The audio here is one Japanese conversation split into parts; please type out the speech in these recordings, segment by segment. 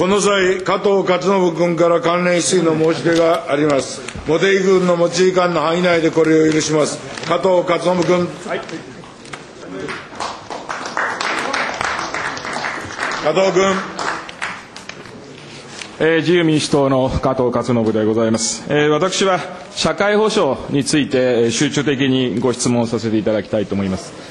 この際、加藤勝信君から関連質疑の申し出があります。茂木君の持ち時間の範囲内でこれを許します。加藤勝信君。はい、加藤君。えー、自由民主党の加藤勝信でございます、えー、私は社会保障について集中的にご質問させていただきたいと思います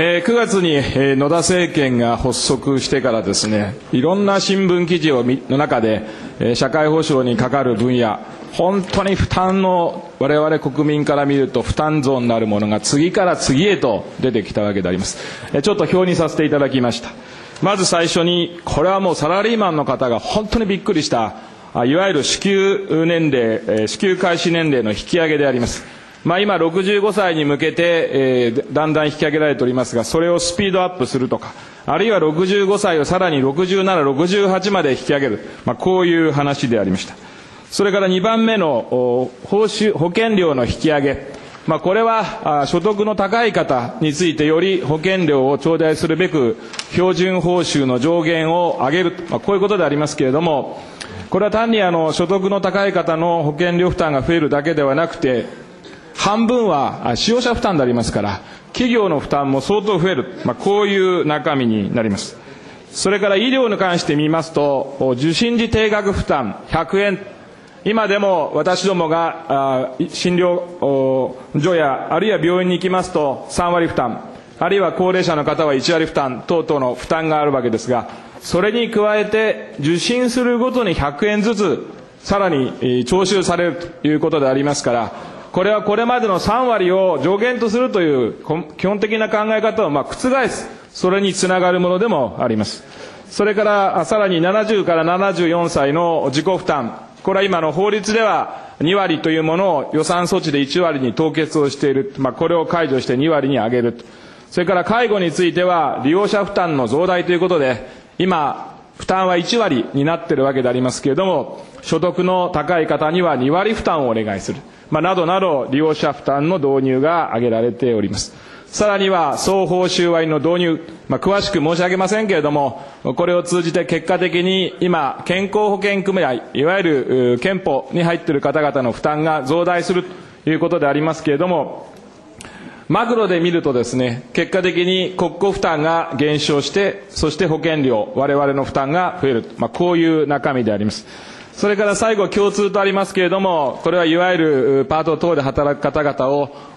えー、9月に、えー、野田政権が発足してからですねいろんな新聞記事をの中で、えー、社会保障にかかる分野本当に負担の我々国民から見ると負担増になるものが次から次へと出てきたわけであります、えー、ちょっと表にさせていただきました。まず最初にこれはもうサラリーマンの方が本当にびっくりしたいわゆる支給年齢え支給開始年齢の引き上げであります。まあ、今65歳に向けて、えー、だんだん引き上げられておりますがそれをスピードアップするとかあるいは65歳をさらに6768まで引き上げる、まあ、こういう話でありました。それから2番目の報酬保険料の引き上げ、まあ、これは所得の高い方についてより保険料を頂戴するべく標準報酬の上限を上げる、まあ、こういうことでありますけれどもこれは単にあの所得の高い方の保険料負担が増えるだけではなくて半分は使用者負担でありますから企業の負担も相当増える、まあ、こういう中身になります。それから医療に関して見ますと受診時定額負担100円。今でも私どもが診療所やあるいは病院に行きますと3割負担。あるいは高齢者の方は1割負担等々の負担があるわけですがそれに加えて受診するごとに100円ずつさらに徴収されるということでありますからこれはこれまでの3割を上限とするという基本的な考え方をまあ覆す、それにつながるものでもあります。それからさらに70から74歳の自己負担、これは今の法律では2割というものを予算措置で1割に凍結をしている、まあ、これを解除して2割に上げるそれから介護については利用者負担の増大ということで今負担は1割になっているわけでありますけれども所得の高い方には2割負担をお願いするまあ、などなど利用者負担の導入が挙げられております。さらには双方収賄の導入、まあ、詳しく申し上げませんけれども、これを通じて結果的に今、健康保険組合、いわゆる憲法に入っている方々の負担が増大するということでありますけれども、マクロで見るとですね、結果的に国庫負担が減少して、そして保険料、我々の負担が増える、まあ、こういう中身であります。それから最後共通とありますけれども、これはいわゆるパート等で働く方々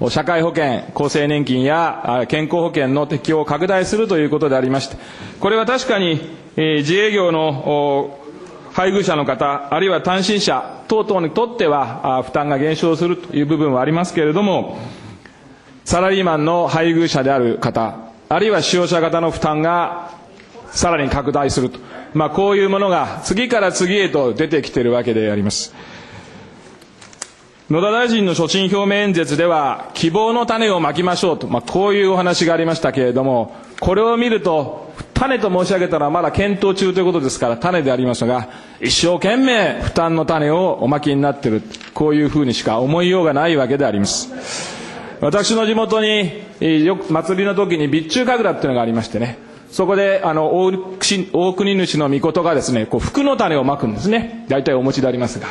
を社会保険、厚生年金や健康保険の適用を拡大するということでありまして、これは確かに、自営業の配偶者の方、あるいは単身者等々にとっては負担が減少するという部分はありますけれども、サラリーマンの配偶者である方、あるいは使用者方の負担がさらに拡大すると。まあ、こういうものが次から次へと出てきているわけであります。野田大臣の所信表明演説では、希望の種をまきましょうと、まあ、こういうお話がありましたけれども、これを見ると、種と申し上げたらまだ検討中ということですから種でありますが、一生懸命負担の種をおまきになっている、こういうふうにしか思いようがないわけであります。私の地元に、よく祭りの時に備中神楽っていうのがありましてね、そこで、あの、大大国主の御事がですね、こう、福の種をまくんですね。大体お持ちでありますが。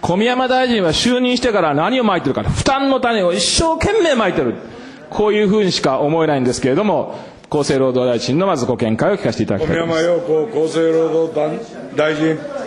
小宮山大臣は就任してから何をまいてるか、負担の種を一生懸命まいてる。こういうふうにしか思えないんですけれども、厚生労働大臣のまずご見解を聞かせていただきたいと思います。小宮山陽子厚生労働大臣。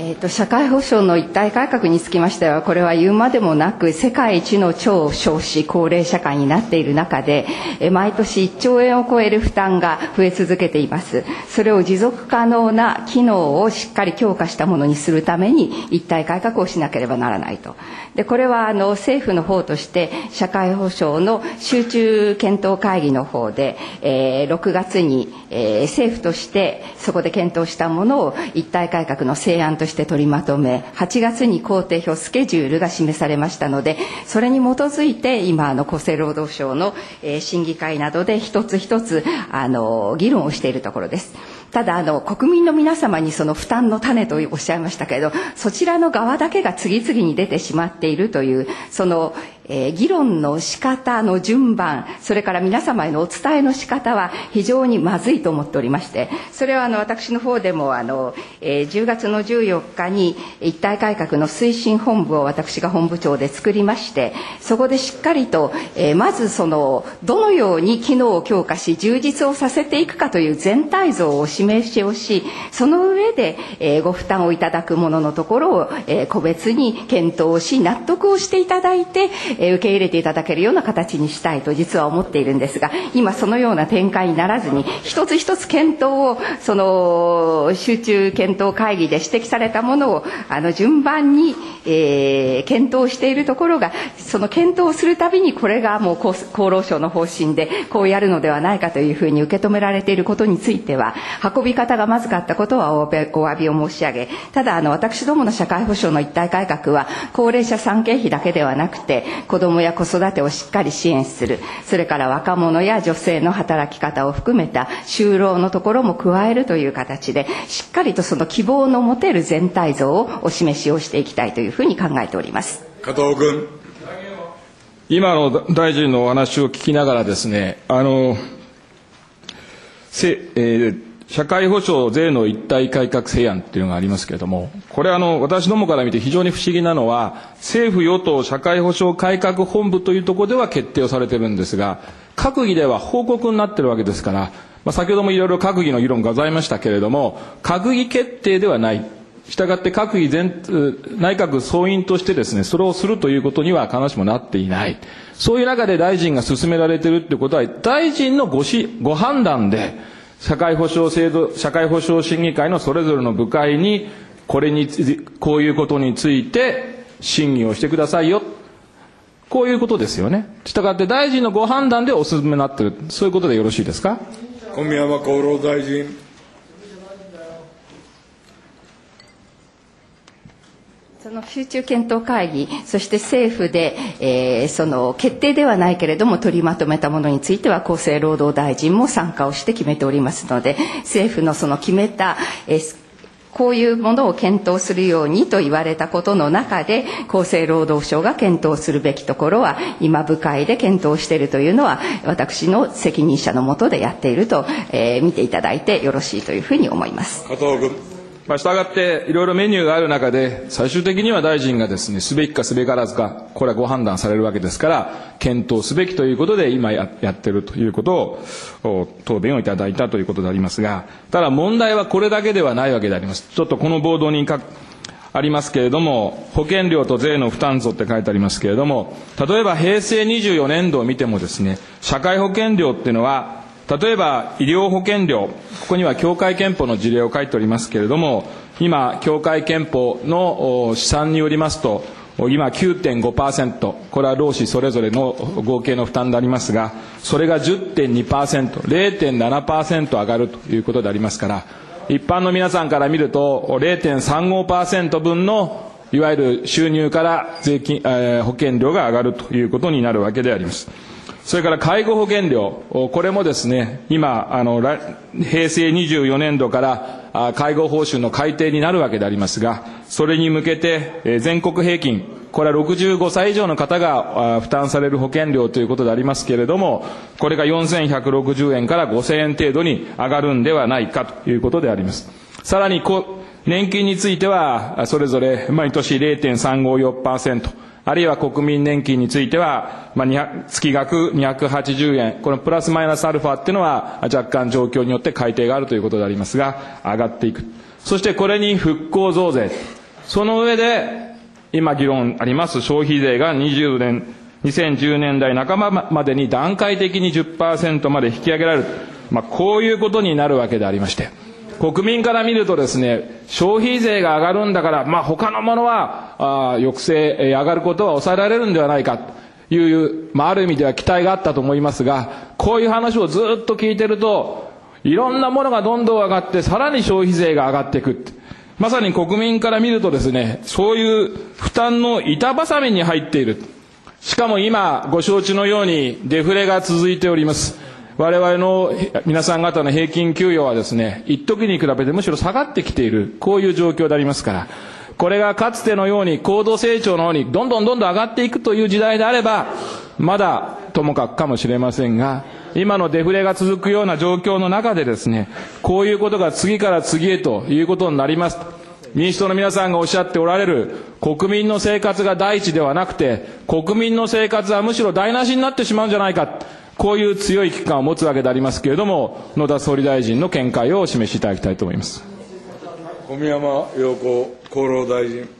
えーと、社会保障の一体改革につきましてはこれは言うまでもなく世界一の超少子高齢社会になっている中で、え毎年1兆円を超える負担が増え続けています。それを持続可能な機能をしっかり強化したものにするために一体改革をしなければならないと。でこれはあの政府の方として社会保障の集中検討会議の方で、えー、6月に、えー、政府としてそこで検討したものを一体改革の成案としてして取りまとめ8月に工程表スケジュールが示されましたのでそれに基づいて今あの厚生労働省の、え審議会などで一つ一つあの議論をしているところです。ただあの国民の皆様にその負担の種とおっしゃいましたけれどそちらの側だけが次々に出てしまっているというそのえー、議論の仕方の順番それから皆様へのお伝えの仕方は非常にまずいと思っておりましてそれはあの私の方でもあの、えー、10月の14日に一体改革の推進本部を私が本部長で作りましてそこでしっかりと、えー、まずそのどのように機能を強化し充実をさせていくかという全体像を示しをしその上で、えー、ご負担をいただくもののところを、えー、個別に検討し納得をしていただいて、え受け入れていただけるような形にしたいと実は思っているんですが今そのような展開にならずに一つ一つ検討をその集中検討会議で指摘されたものをあの順番に、えー、検討しているところがその検討をするたびにこれがもう厚労省の方針でこうやるのではないかというふうに受け止められていることについては運び方がまずかったことはお詫びを申し上げただあの私どもの社会保障の一体改革は高齢者産経費だけではなくて子どもや子育てをしっかり支援する。それから若者や女性の働き方を含めた就労のところも加えるという形でしっかりとその希望の持てる全体像をお示しをしていきたいというふうに考えております。加藤君。今の大臣のお話を聞きながらですねあのせ、えー社会保障税の一体改革提案っていうのがありますけれども、これあの、私どもから見て非常に不思議なのは、政府与党社会保障改革本部というところでは決定をされているんですが、閣議では報告になっているわけですから、まあ、先ほどもいろいろ閣議の議論がございましたけれども、閣議決定ではない。したがって閣議全、内閣総員としてですね、それをするということには必ずしもなっていない。そういう中で大臣が進められているということは、大臣のごしご判断で、社会保障制度、社会保障審議会のそれぞれの部会に、これにこういうことについて審議をしてくださいよ。こういうことですよね。したがって大臣のご判断でお勧めになっている。そういうことでよろしいですか？小宮山厚労大臣。その集中検討会議、そして政府で、えー、その決定ではないけれども取りまとめたものについては厚生労働大臣も参加をして決めておりますので、政府のその決めた、えー、こういうものを検討するようにと言われたことの中で厚生労働省が検討するべきところは今部会で検討しているというのは私の責任者のもとでやっていると、えー、見ていただいてよろしいというふうに思います。加藤君まあ、従っていろいろメニューがある中で最終的には大臣がですねすべきかすべからずかこれはご判断されるわけですから検討すべきということで今ややってるということを答弁をいただいたということでありますがただ問題はこれだけではないわけであります。ちょっとこのボードにかありますけれども保険料と税の負担増って書いてありますけれども例えば平成24年度を見てもですね社会保険料っていうのは例えば医療保険料ここには協会憲法の事例を書いておりますけれども今協会憲法の試算によりますと今9.5%これは労使それぞれの合計の負担でありますがそれが 10.2%0.7% 上がるということでありますから一般の皆さんから見ると0.35%分のいわゆる収入から税金、えー、保険料が上がるということになるわけであります。それから介護保険料、これもですね、今、あの、平成24年度から介護報酬の改定になるわけでありますが、それに向けて全国平均、これは65歳以上の方が負担される保険料ということでありますけれども、これが4160円から5000円程度に上がるんではないかということであります。さらに年金については、それぞれ毎年0.354%、あるいは国民年金については、まあ、月額280円、このプラスマイナスアルファっていうのは若干状況によって改定があるということでありますが、上がっていく。そしてこれに復興増税。その上で、今議論あります消費税が20年、2010年代半ばまでに段階的に10%まで引き上げられる。まあ、こういうことになるわけでありまして。国民から見るとですね、消費税が上がるんだから、まあ他のものは、あ抑制、えー、上がることは抑えられるんではないか、という、まあある意味では期待があったと思いますが、こういう話をずっと聞いてると、いろんなものがどんどん上がって、さらに消費税が上がっていく。まさに国民から見るとですね、そういう負担の板挟みに入っている。しかも今、ご承知のようにデフレが続いております。我々の皆さん方の平均給与はですね、一時に比べてむしろ下がってきている、こういう状況でありますから、これがかつてのように高度成長の方にどんどんどんどん上がっていくという時代であれば、まだともかくかもしれませんが、今のデフレが続くような状況の中でですね、こういうことが次から次へということになります。民主党の皆さんがおっしゃっておられる国民の生活が第一ではなくて、国民の生活はむしろ台無しになってしまうんじゃないか。こういう強い危機感を持つわけでありますけれども、野田総理大臣の見解をお示しいただきたいと思います。小宮山陽子厚労大臣。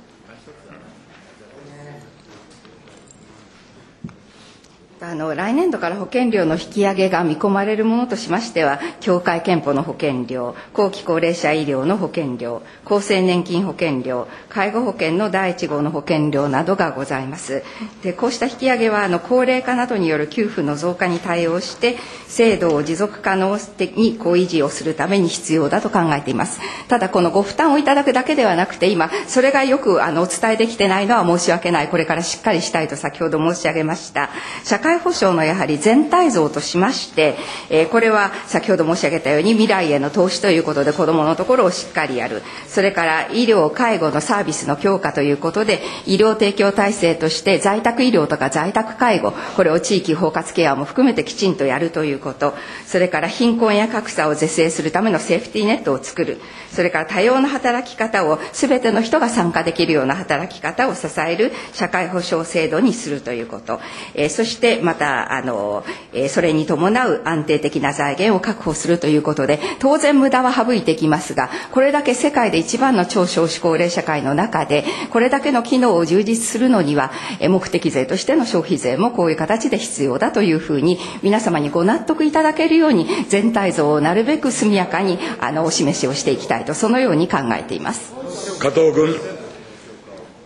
あの来年度から保険料の引き上げが見込まれるものとしましては協会憲法の保険料後期高齢者医療の保険料厚生年金保険料介護保険の第1号の保険料などがございます。でこうした引き上げはあの高齢化などによる給付の増加に対応して制度を持続可能にこう維持をするために必要だと考えています。ただこのご負担をいただくだけではなくて今それがよくあのお伝えできてないのは申し訳ない。これからしっかりしたいと先ほど申し上げました。社会会保障のやはり全体像としまして、えー、これは先ほど申し上げたように未来への投資ということで子どものところをしっかりやる。それから医療介護のサービスの強化ということで医療提供体制として在宅医療とか在宅介護これを地域包括ケアも含めてきちんとやるということ。それから貧困や格差を是正するためのセーフティーネットを作る。それから多様な働き方を全ての人が参加できるような働き方を支える社会保障制度にするということ、えー、そしてまたあの、えー、それに伴う安定的な財源を確保するということで当然無駄は省いてきますがこれだけ世界で一番の超少子高齢社会の中でこれだけの機能を充実するのには目的税としての消費税もこういう形で必要だというふうに皆様にご納得いただけるように全体像をなるべく速やかにあのお示しをしていきたいとそのように考えています。加藤君。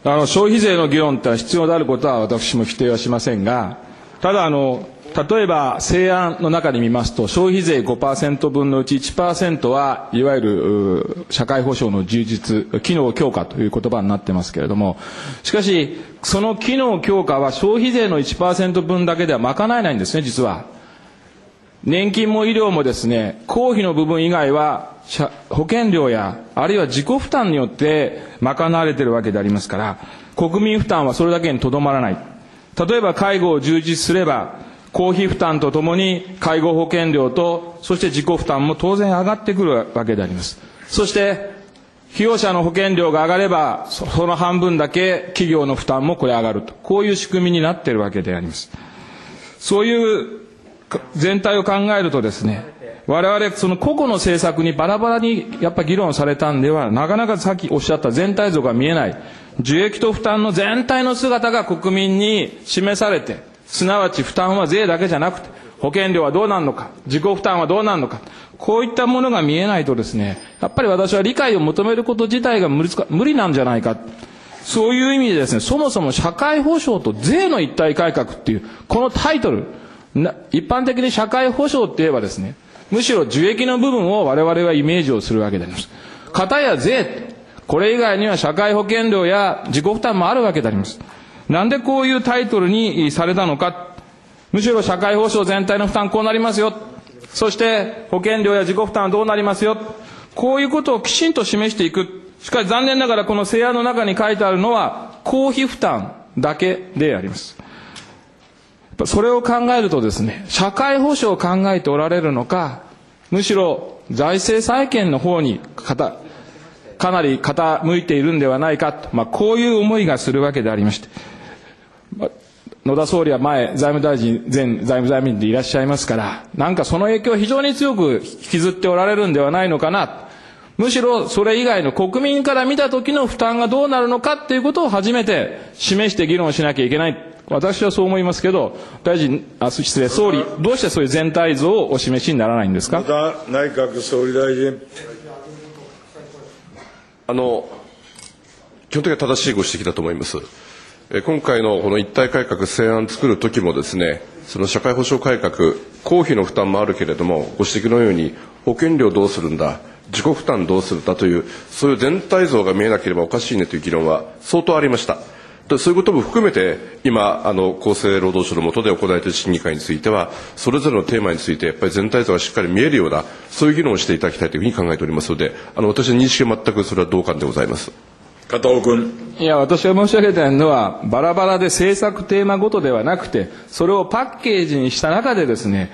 あの消費税の議論って必要であることは私も否定はしませんがただあの例えば西安の中で見ますと消費税5%分のうち1%はいわゆる社会保障の充実機能強化という言葉になってますけれどもしかしその機能強化は消費税の1%分だけでは賄えないんですね実は。年金も医療もですね公費の部分以外は保険料やあるいは自己負担によって賄われているわけでありますから国民負担はそれだけにとどまらない。例えば介護を充実すれば公費負担とともに介護保険料とそして自己負担も当然上がってくるわけであります。そして費用者の保険料が上がればその半分だけ企業の負担もこれ上がると。こういう仕組みになっているわけであります。そういう全体を考えるとですね我々その個々の政策にバラバラにやっぱ議論されたんではなかなかさっきおっしゃった全体像が見えない。受益と負担の全体の姿が国民に示されてすなわち負担は税だけじゃなくて、保険料はどうなるのか、自己負担はどうなるのか、こういったものが見えないとですね、やっぱり私は理解を求めること自体が無理無理なんじゃないか。そういう意味でですね、そもそも社会保障と税の一体改革っていう、このタイトル、一般的に社会保障って言えばですね、むしろ受益の部分を我々はイメージをするわけであります。片や税、これ以外には社会保険料や自己負担もあるわけであります。なんでこういうタイトルにされたのか。むしろ社会保障全体の負担こうなりますよ。そして保険料や自己負担はどうなりますよ。こういうことをきちんと示していく。しかし残念ながらこの制案の中に書いてあるのは公費負担だけであります。それを考えるとですね、社会保障を考えておられるのか、むしろ財政再建の方にかなり傾いているんではないかと、まあ、こういう思いがするわけでありまして。野田総理は前、財務大臣、前財務大臣でいらっしゃいますから、なんかその影響を非常に強く引きずっておられるんではないのかな。むしろそれ以外の国民から見た時の負担がどうなるのかっていうことを初めて示して議論しなきゃいけない。私はそう思いますけど、大臣、あ失礼、総理、どうしてそういう全体像をお示しにならないんですか？内閣総理大臣。あの、基本的には正しいご指摘だと思います。今回のこの一体改革成案作る時もですねその社会保障改革公費の負担もあるけれどもご指摘のように保険料どうするんだ自己負担どうするんだというそういう全体像が見えなければおかしいねという議論は相当ありましたそういうことも含めて今あの厚生労働省の下で行われている審議会についてはそれぞれのテーマについてやっぱり全体像がしっかり見えるようなそういう議論をしていただきたいというふうに考えておりますのであの私は認識は全くそれは同感でございます。加藤君。いや、私が申し上げたのは、バラバラで政策テーマごとではなくて、それをパッケージにした中でですね、